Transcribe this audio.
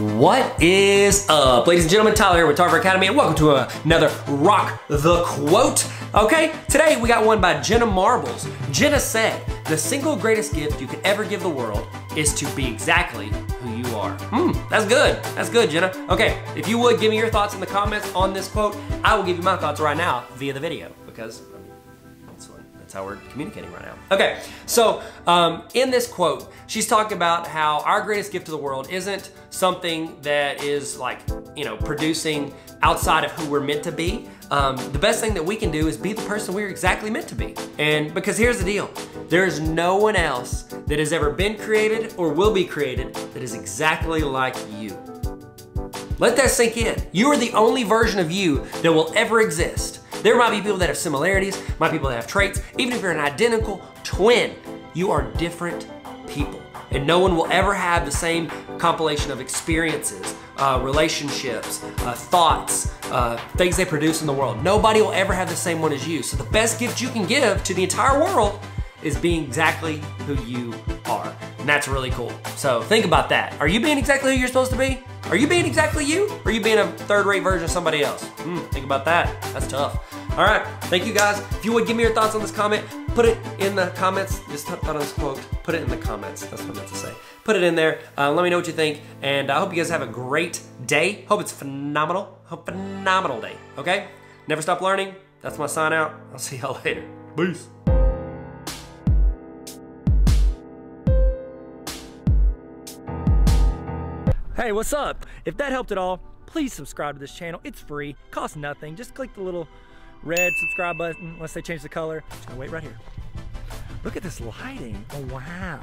What is up? Ladies and gentlemen, Tyler here with Tarver Academy and welcome to another Rock the Quote. Okay, today we got one by Jenna Marbles. Jenna said, the single greatest gift you could ever give the world is to be exactly who you are. Hmm, that's good. That's good, Jenna. Okay, if you would give me your thoughts in the comments on this quote, I will give you my thoughts right now via the video because that's how we're communicating right now. Okay, so um, in this quote, she's talking about how our greatest gift to the world isn't something that is like, you know, producing outside of who we're meant to be. Um, the best thing that we can do is be the person we're exactly meant to be. And because here's the deal, there is no one else that has ever been created or will be created that is exactly like you. Let that sink in. You are the only version of you that will ever exist. There might be people that have similarities, might be people that have traits. Even if you're an identical twin, you are different people. And no one will ever have the same compilation of experiences, uh, relationships, uh, thoughts, uh, things they produce in the world. Nobody will ever have the same one as you. So the best gift you can give to the entire world is being exactly who you are. And that's really cool. So think about that. Are you being exactly who you're supposed to be? Are you being exactly you? Or are you being a third rate version of somebody else? Hmm, think about that. That's tough. All right, thank you guys. If you would give me your thoughts on this comment, put it in the comments. Just thought on this quote, put it in the comments. That's what I meant to say. Put it in there. Uh, let me know what you think. And I hope you guys have a great day. Hope it's phenomenal. Hope phenomenal day, okay? Never stop learning. That's my sign out. I'll see y'all later. Peace. Hey, what's up? If that helped at all, please subscribe to this channel. It's free, costs nothing. Just click the little red subscribe button unless they change the color. Just gonna wait right here. Look at this lighting. Oh, wow.